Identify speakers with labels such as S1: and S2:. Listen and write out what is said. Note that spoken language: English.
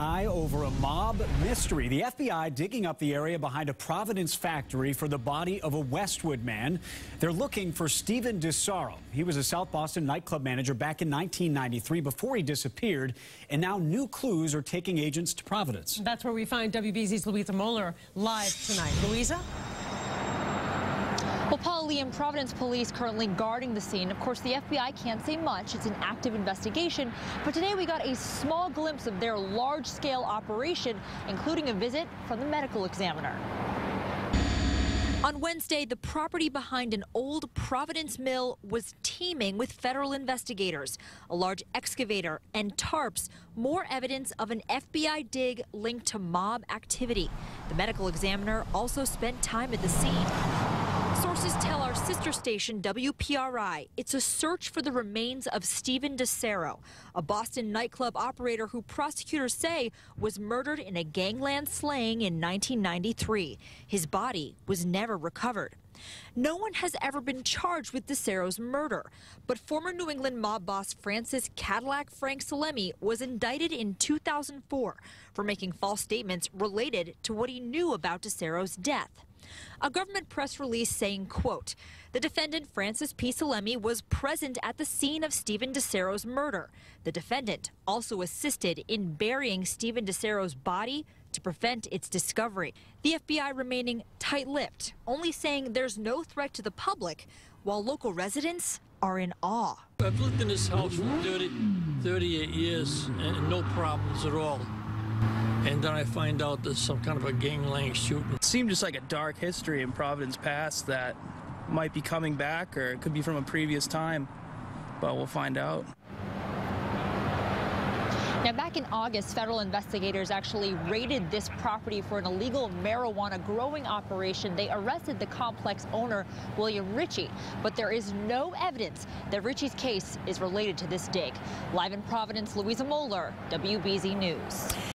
S1: Eye over a mob mystery. The FBI digging up the area behind a Providence factory for the body of a Westwood man. They're looking for Steven DiSarro. He was a South Boston nightclub manager back in 1993 before he disappeared, and now new clues are taking agents to Providence.
S2: That's where we find WBZ's Louisa Moller live tonight. Louisa?
S3: Well, Paul Lee and Providence police currently guarding the scene. Of course, the FBI can't say much. It's an active investigation. But today we got a small glimpse of their large-scale operation, including a visit from the medical examiner. On Wednesday, the property behind an old Providence mill was teeming with federal investigators, a large excavator and tarps, more evidence of an FBI dig linked to mob activity. The medical examiner also spent time at the scene. Sources tell our sister station, WPRI, it's a search for the remains of Steven DiSarro, a Boston nightclub operator who prosecutors say was murdered in a gangland slaying in 1993. His body was never recovered. No one has ever been charged with DiSarro's murder, but former New England mob boss Francis Cadillac Frank Salemme was indicted in 2004 for making false statements related to what he knew about DiSarro's death. A government press release saying, quote, the defendant, Francis P. Salemme was present at the scene of Steven DiSarro's murder. The defendant also assisted in burying Steven DiSarro's body to prevent its discovery. The FBI remaining tight-lipped, only saying there's no threat to the public, while local residents are in awe.
S4: I've lived in this house for 30, 38 years and no problems at all and then I find out there's some kind of a gangland shooting.
S5: It seemed just like a dark history in Providence past that might be coming back or it could be from a previous time, but we'll find out.
S3: Now, back in August, federal investigators actually raided this property for an illegal marijuana growing operation. They arrested the complex owner, William Ritchie, but there is no evidence that Ritchie's case is related to this dig. Live in Providence, Louisa Moller, WBZ News.